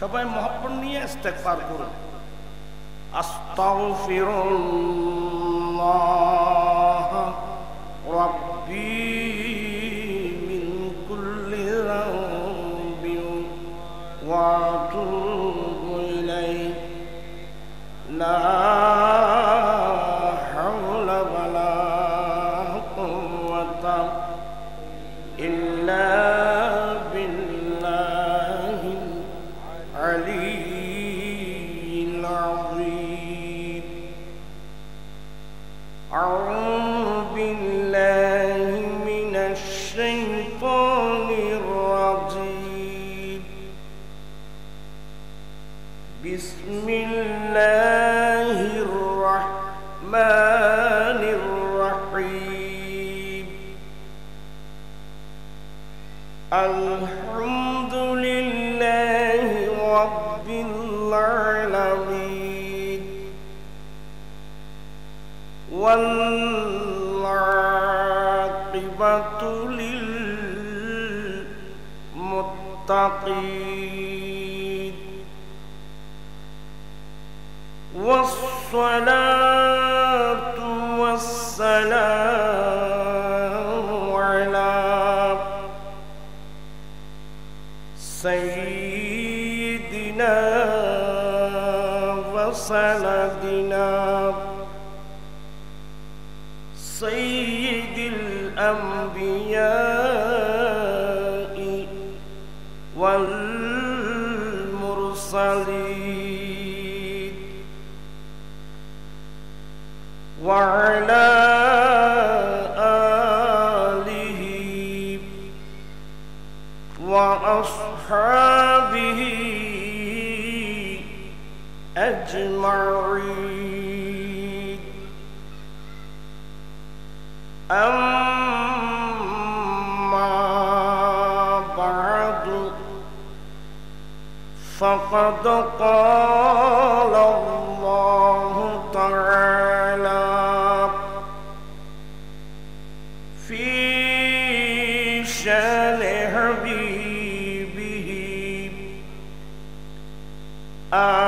সবাই মহাপ্পন নিয়ে ইস্তেক পার করুন। আস্তাগফিরুল্লাহ রাব্বি মিন কুল্লি রাউবি ওয়া আতুবু ইলাইহি। লা أعوذ المتقين. والصلاة والسلام على سيدنا وسندنا حريد وعلى آله وأصحابه وقد قال الله تعالى في شان حبيبه آه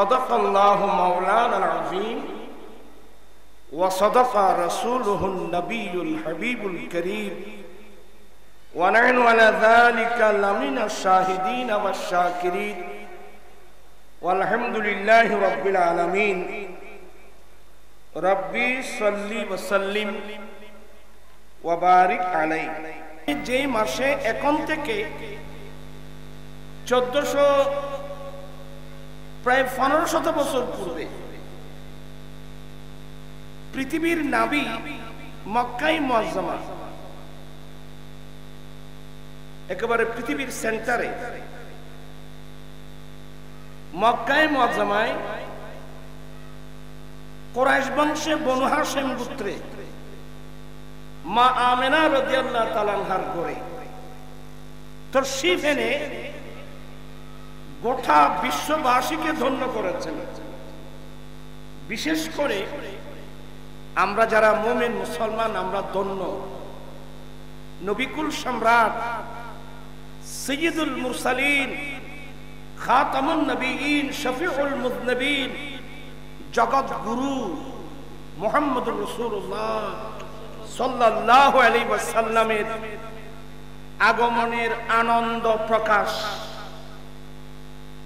صدق الله مولانا العظيم وصدق رسوله النبي الحبيب الكريم ونحن على ذلك لمن الشاهدين والشاكرين والحمد لله رب العالمين রব্বি সল্লি ওসাল্লিম ওয়াবারিক আলাই যে মাসে এখন থেকে চোদ্দশো প্রায় পনেরো শত বছর পূর্বে পৃথিবীর নাবি মক্কাই মজ্জামা একেবারে পৃথিবীর সেন্টারে মক্কায় মজ্জামায় কোরাইশ বংশে বনু হাসেম গোত্রে মা আমেনা রদিয়াল্লাহ তালানহার করে তোর শিফ এনে গোটা বিশ্ববাসীকে ধন্য করেছেন। বিশেষ করে আমরা যারা মোমেন, মুসলমান, আমরা ধন্য। নবিকুল সম্রাট সৈয়দুল মুরসালিন, খাতামুন নবীন, শফিউল মুজনবীন, জগৎ গুরু মোহাম্মদ রসুল্লাহ সাল্লাহ আলী সাল্লামের আগমনের আনন্দ প্রকাশ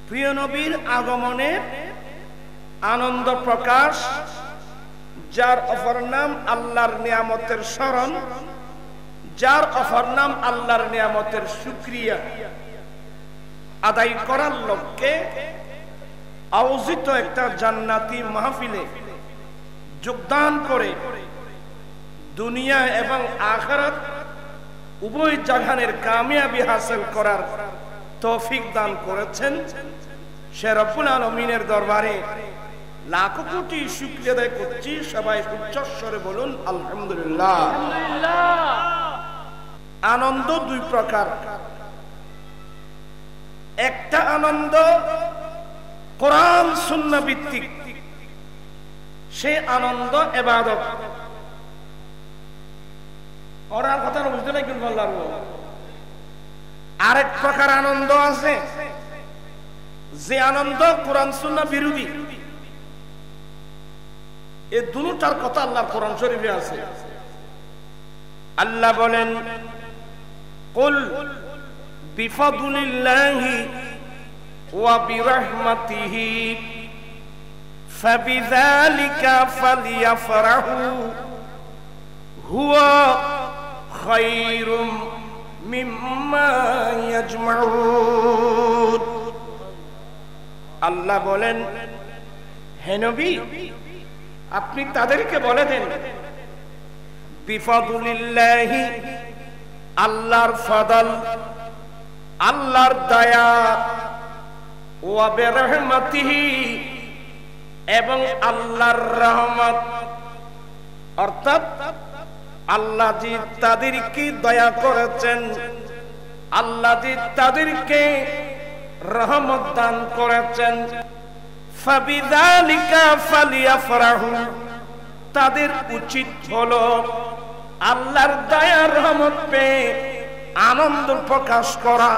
প্রিয় নবীর আগমনের আনন্দ প্রকাশ, যার অপর নাম আল্লাহর নিয়ামতের স্মরণ, যার অপর নাম আল্লাহর নিয়ামতের সুক্রিয়া আদায় করার লক্ষ্যে আয়োজিত একটা জান্নাতি মাহফিলে যোগদান করে দুনিয়া এবং আখারাত উভয় জাহানের কামিয়াবি হাসিল করার তৌফিক দান করেছেন। সে রব্বুল আলমিনের দরবারে লাখো কোটি শুক্রিয়া আদায় করছি। সবাই উচ্চস্বরে বলুন আলহামদুলিল্লাহ। আনন্দ দুই প্রকার। একটা আনন্দ কোরআন শূন্য ভিত্তিক। সে আনন্দ এবাদত। ওরার কথা বুঝতে লাগবেন বললাম আরেক প্রকার আনন্দ আছে। যে আনন্দ কোরআন সুন্না বিরোধী। এই দুটার কথা আল্লাহ কোরআন শরীফে আছে। আল্লাহ বলেন, কুল বিফাদুলিল্লাহি ওয়া বিরহমাতিহি, ফাবিযালিকা ফালিয়াফরাহু, হুয়া খায়রুম মিম্মা আল্লাহ বলেন হেনবি আপনি তাদেরকে বলে দেন আল্লাহর ফদল, আল্লাহর দয়া এবং আল্লাহর রহমত। অর্থাৎ আল্লাহ তাদেরকে দয়া করেছেন আল্লাহ তাদেরকে রহমত দান করেছেন তাদের উচিত হলো আল্লাহর দয়া, রহমত পেয়ে আনন্দ প্রকাশ করা।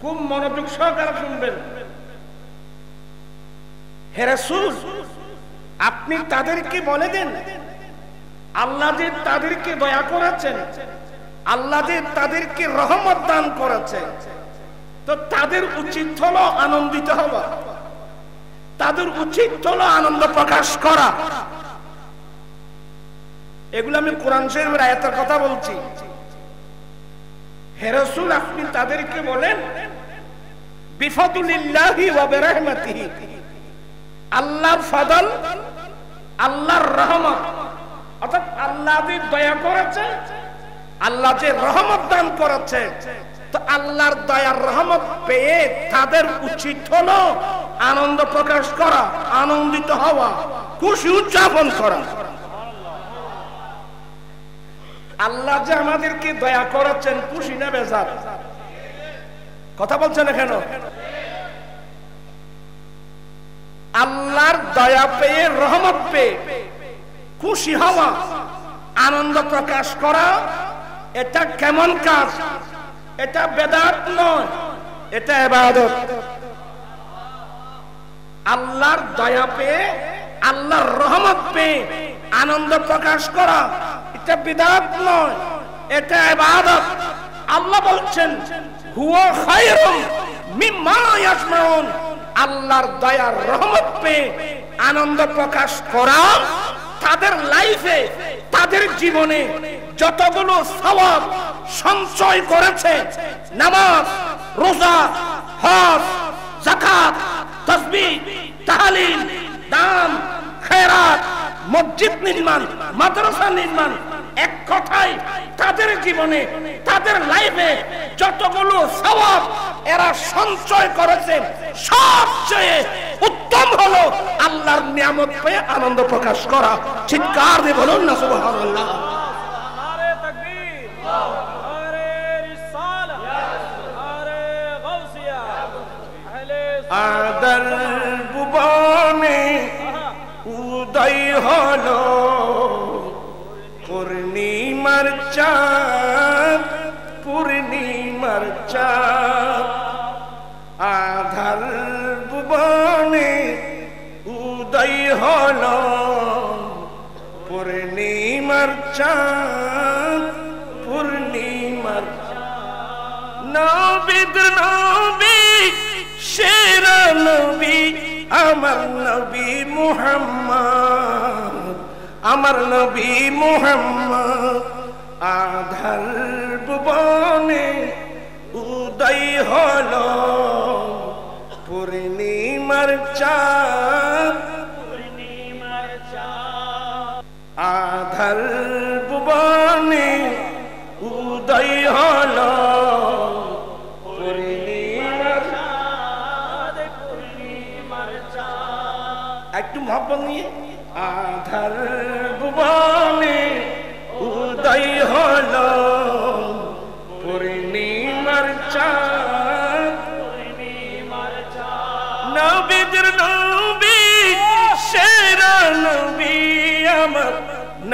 খুব মনোযোগ সহকারে শুনবেন। হেরাসুল আপনি তাদেরকে বলে দেন আল্লাহ যে তাদেরকে দয়া করেছেন, আল্লাহ যে তাদেরকে রহমত দান করেছে তো তাদের উচিত হলো আনন্দিত হওয়া, তাদের উচিত হলো আনন্দ প্রকাশ করা। এগুলো আমি কোরআন শরীফের আয়াতের কথা বলছি। হেরসুল আপনি তাদেরকে বলেন, বিফাদুলিল্লাহি ওয়া বিরহমাতিহি। আল্লাহর ফদল, আল্লাহর রহমত অর্থাৎ আল্লাহ যে দয়া করেছে, আল্লাহ যে রহমত দান করেছে, তো আল্লাহর দয়ার রহমত পেয়ে তাদের উচিত হলো আনন্দ প্রকাশ করা, আনন্দিত হওয়া, খুশি উদযাপন করা। আল্লাহ যে আমাদেরকে দয়া করাচ্ছেন খুশি না বেজার। কথা বলছেন কেন আল্লাহর দয়া পেয়ে, রহমত পেয়ে খুশি হওয়া, আনন্দ প্রকাশ করা, এটা কেমন কাজ? এটা বেদাত নয়, এটা এবাদত। আল্লাহর দয়া পেয়ে, আল্লাহর রহমত পেয়ে আনন্দ প্রকাশ করা, এটা বিদাত নয়, এটা এবাদত। আল্লাহ বলছেন আল্লাহর দয়ার রহমত পেয়ে আনন্দ প্রকাশ করা তাদের লাইফে তাদের জীবনে যতগুলো সওয়াব সঞ্চয় করেছে, নামাজ, রোজা, হজ জাকাত তসবিহ, তাহলিল, দান, খেরাত, মসজিদ নির্মাণ, মাদ্রাসা নির্মাণ, এক কথায় তাদের জীবনে, তাদের লাইফে যতগুলো সওয়াব এরা সঞ্চয় করেছে, সবচেয়ে উত্তম হলো আল্লাহর নিয়ামত পেয়ে আনন্দ প্রকাশ করা। চিৎকার দিয়ে বলুন না সুবহানাল্লাহ। আদর ভুবনে উদয় হলো। পূর্ণিমার চাঁদ হলো পূর্ণিমার চাঁদ, পূর্ণিমার নবীদ নবী, সেরা নবী, আমার নবী মুহাম্মদ, আমার নবী মুহাম্মদ। আধার ভুবনে উদয় হলো, পূর্ণিমার চাঁদ আধার ভুবনে উদয় হল। একটু মহাপ নিয়ে আধার ভুবনে উদয় হলো।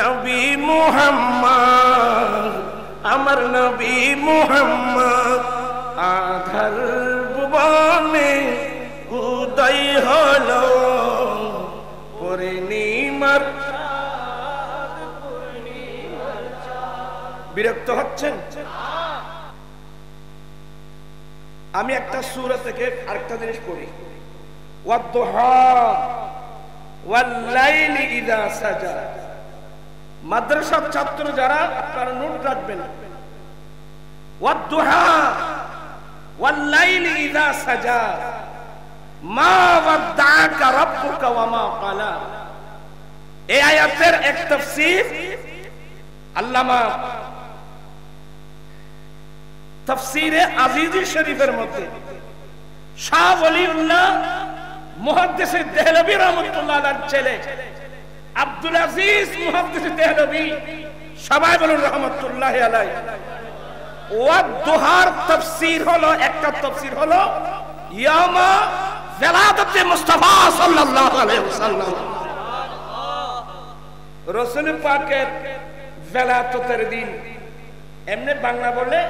নবী মুহাম্মদ, আমার নবী মুহাম্মদ, আধার ভুবনে উদয় হলো, পূর্ণিমার বিরক্ত হচ্ছেন? আমি একটা সুরা থেকে আরেকটা জিনিস পড়ি। ওয়াদ্দুহা, ওয়াল্লাইলি ইযা সাজা। মাদ্রাসার ছাত্র যারা আপনারা নোট রাখবেন। আজিজি শরীফের মধ্যে। শাহ ওলিউল্লাহ মুহাদ্দিস দেহলভী রহমাতুল্লাহ ছেলে। আব্দুল আজিজ মুহাদ্দিস দেহলভী, সবাই বলুন রহমাতুল্লাহ ওয়াদ দুহার তাফসীর হলো, একটা তাফসীর হলো ইয়ামা জালাদাতে মুস্তাফা সাল্লাল্লাহু আলাইহি ওয়াসাল্লাম। রাসূল পাকের দিন, এমনি বাংলা বলে,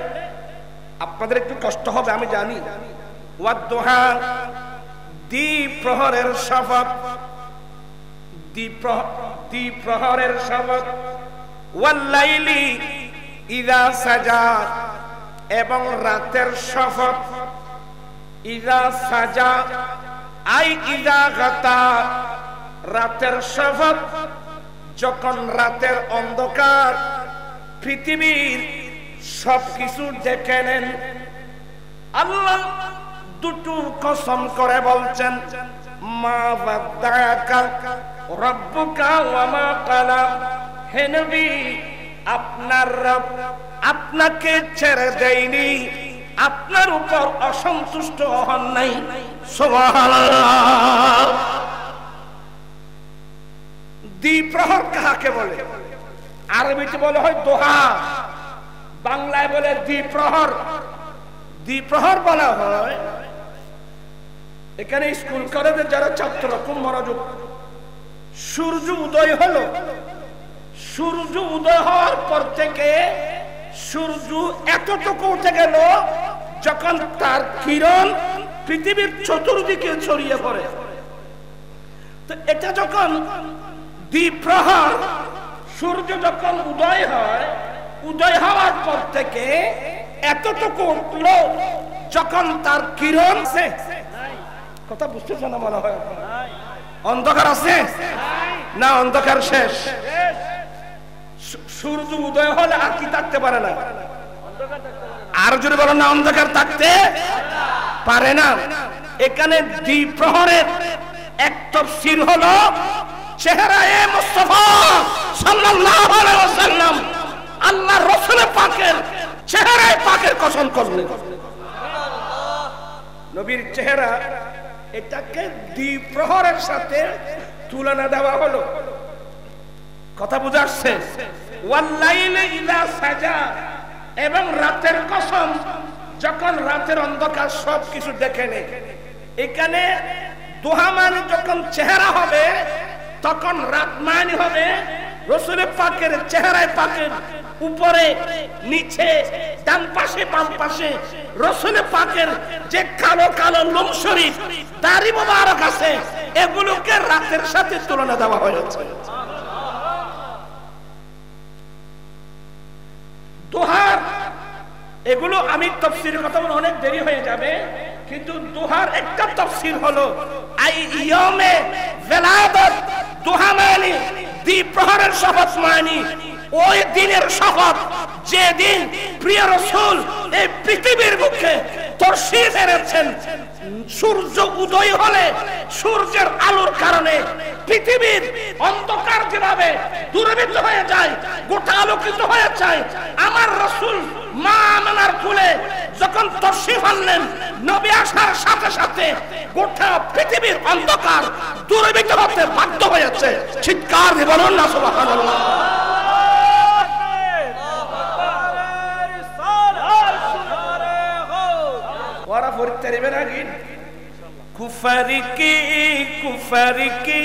আপনাদের একটু কষ্ট হবে, আমি জানি। ওয়াদ্দোহা দ্বীপ প্রহরের শপথ দ্বীপ প্রহরের শপথ। ওয়াল্লাইলি ইদা সাজা এবং রাতের শপথ। ইদা সাজা আই ইদা গাতা। রাতের শপথ যখন রাতের অন্ধকার, পৃথিবীর সবকিছু দেখে নেন। আল্লাহ দুটো কসম করে বলছেন, মা বাদ্দাকা রব্বুকা আপনাকে ছেড়ে দেয়নি। আপনার উপর অসন্তুষ্ট হন নাই। দ্বিপ্রহর কাহাকে বলে? আরবিতে বলে হয় দোহা। বাংলায় বলে দ্বিপ্রহর। দ্বিপ্রহর বলা হয়, এখানে স্কুল কলেজের যারা ছাত্র, খুব সূর্য উদয় হলো সূর্য উদয় হওয়ার পর থেকে সূর্য এতটুকু উঠে গেল যখন তার কিরণ পৃথিবীর চতুর্দিকে ছড়িয়ে পড়ে তো এটা যখন দ্বিপ্রহর, সূর্য যখন উদয় হয়, উদয় হওয়ার পর থেকে এতটুকু উঠল যখন তার কিরণ কথা বুঝতেছে না মনে হয়? অন্ধকার আছে? না, অন্ধকার শেষ। সূর্য উদয় হলে আর কি থাকতে পারে না? আর যদি বলেন না, অন্ধকার থাকতে পারে না। এখানে দ্বিপ্রহরের এক তফসির হলো চেহারায়ে মুস্তাফা সাল্লাল্লাহু আলাইহি ওয়াসাল্লাম। আল্লাহ রাসূল পাকের চেহারায় পাকের কসম করলেন। নবীর চেহারা এটাকে দ্বিপ্রহরের সাথে তুলনা দেওয়া হলো। কথা বুঝাচ্ছে এবং রাতের কসম, যখন রাতের অন্ধকার সব কিছু দেখে এখানে দোহা মানে যখন চেহারা হবে, তখন রাত মানি হবে রসুলের পাকের চেহারায় পাকের উপরে, নিচে, ডান পাশে, বাম পাশে রসুলের পাকের যে কালো কালো লোম শরীর দাড়ি মোবারক আছে। এগুলোকে রাতের সাথে তুলনা দেওয়া হয়েছে। দোহার, এগুলো আমি তফসির কথা বলে অনেক দেরি হয়ে যাবে, কিন্তু দোহার একটা তফসির হলো, আই ইয়মে ভেলাদত দোহা মানে দ্বিপ্রহরের শপথ মানে। ওই দিনের শপথ যে দিন প্রিয় রসুল এই পৃথিবীর মুখে তর্ষিয়ে ফেরেছেন সূর্য উদয় হলে সূর্যের আলোর কারণে পৃথিবীর অন্ধকার যেভাবে দূরবীত হয়ে যায়, গোটা আলোকিত হয়ে যায়, আমার রসুল মা আমেনার কুলে যখন তশরিফ আনলেন নবী আসার সাথে সাথে গোটা পৃথিবীর অন্ধকার দূরবীত হতে বাধ্য হয়েছে। চিৎকার বলুন না, সুবহানাল্লাহ। دوبارہ فوری تیرے میں رہ گئی کفر کی کفر کی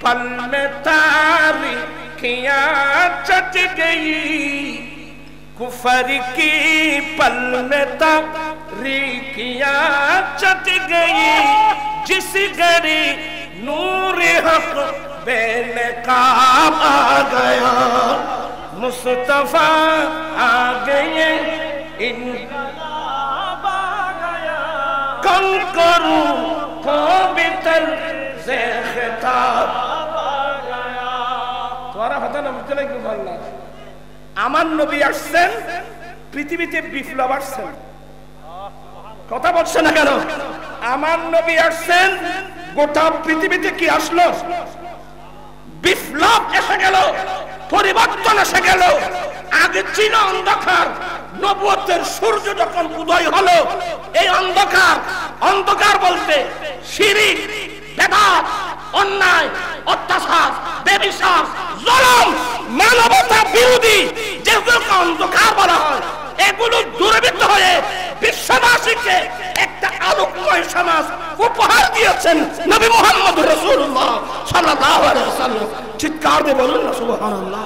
پن میں تاری تاریخیاں چٹ گئی۔ کفر کی پل میں تاری تاریخیاں چٹ گئی۔ جس گری نور حق بے نقاب آ گیا۔ مصطفیٰ آ گئے۔ انہیں کن করু تو না আমার নবী আসছেন, পৃথিবীতে বিপ্লব আসছেন কথা বলছে না কেন? আমার নবী আসছেন, গোটা পৃথিবীতে কি আসলো? বিপ্লব এসে গেল, পরিবর্তন এসে গেল। আগে ছিল অন্ধকার নবুয়তের সূর্য যখন উদয় হলো, এই অন্ধকার অন্ধকার বলতে শিরিক বেদাত অন্যায়, অত্যাচার, বেবিচার, জলম, মানবতা বিরোধী যেগুলোকে অন্ধকার বলা হয়, এগুলো দূরবৃত্ত হয়ে বিশ্ববাসীকে একটা আলোকময় সমাজ উপহার দিয়েছেন নবী মোহাম্মদ রসুল্লাহ ওয়াসাল্লাম। চিৎকার দিয়ে বলুন না, সুবহানাল্লাহ।